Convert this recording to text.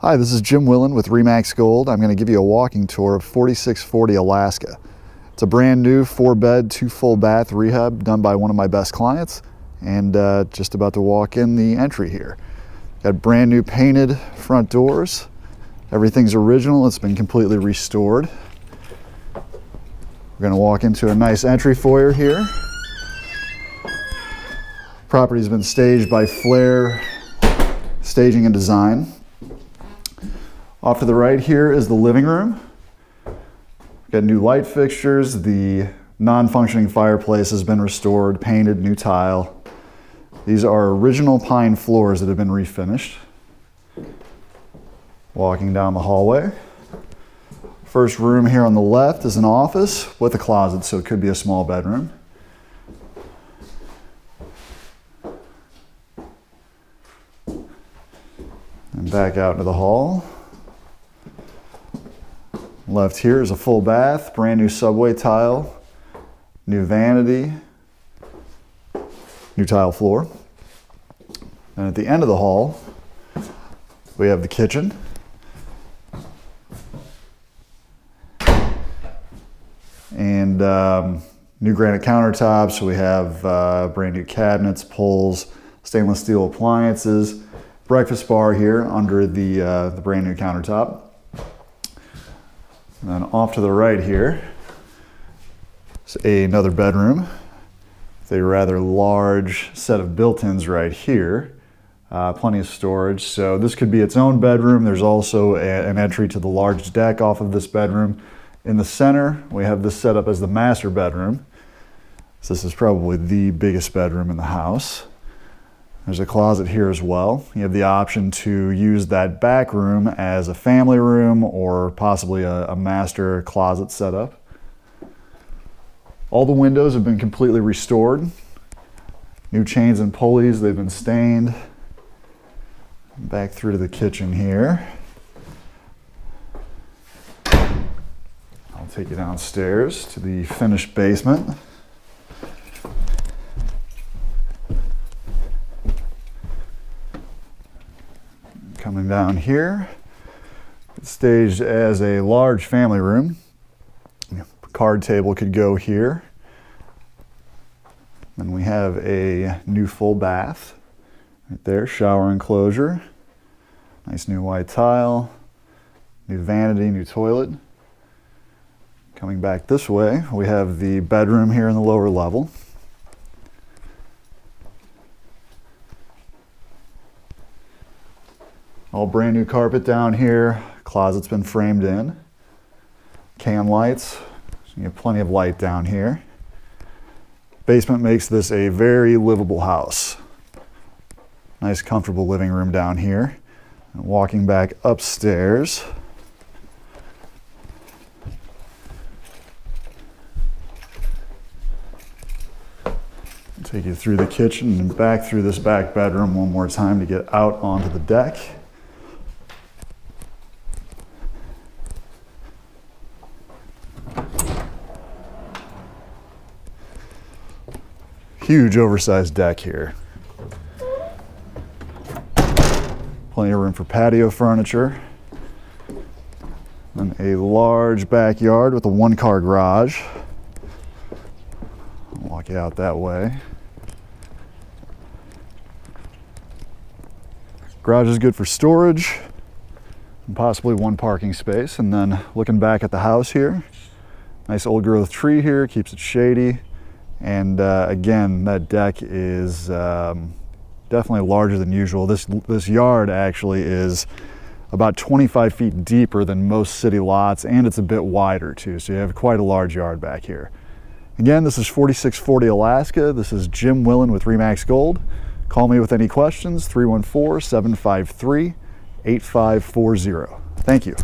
Hi, this is Jim Willen with Remax Gold. I'm going to give you a walking tour of 4640 Alaska. It's a brand new four bed, two full bath rehab done by one of my best clients and uh, just about to walk in the entry here. Got brand new painted front doors. Everything's original. It's been completely restored. We're going to walk into a nice entry foyer here. Property's been staged by Flair Staging and Design. Off to the right here is the living room. Got new light fixtures. The non-functioning fireplace has been restored, painted, new tile. These are original pine floors that have been refinished. Walking down the hallway. First room here on the left is an office with a closet, so it could be a small bedroom. And back out into the hall. Left here is a full bath, brand new subway tile, new vanity, new tile floor. And at the end of the hall, we have the kitchen. And um, new granite countertops. We have uh, brand new cabinets, pulls, stainless steel appliances, breakfast bar here under the, uh, the brand new countertop. And then off to the right here is another bedroom. It's a rather large set of built-ins right here. Uh, plenty of storage. So this could be its own bedroom. There's also a, an entry to the large deck off of this bedroom. In the center, we have this set up as the master bedroom. So this is probably the biggest bedroom in the house. There's a closet here as well. You have the option to use that back room as a family room or possibly a, a master closet setup. All the windows have been completely restored. New chains and pulleys, they've been stained. Back through to the kitchen here. I'll take you downstairs to the finished basement. Coming down here, it's staged as a large family room. Card table could go here. And we have a new full bath right there, shower enclosure. Nice new white tile, new vanity, new toilet. Coming back this way, we have the bedroom here in the lower level. All brand new carpet down here. Closet's been framed in. Can lights. You have plenty of light down here. Basement makes this a very livable house. Nice comfortable living room down here. And walking back upstairs. Take you through the kitchen and back through this back bedroom one more time to get out onto the deck. Huge oversized deck here. Plenty of room for patio furniture. And a large backyard with a one car garage. Walk out that way. Garage is good for storage and possibly one parking space. And then looking back at the house here, nice old growth tree here, keeps it shady. And uh, again, that deck is um, definitely larger than usual. This, this yard actually is about 25 feet deeper than most city lots and it's a bit wider too. So you have quite a large yard back here. Again, this is 4640 Alaska. This is Jim Willen with Remax Gold. Call me with any questions, 314-753-8540. Thank you.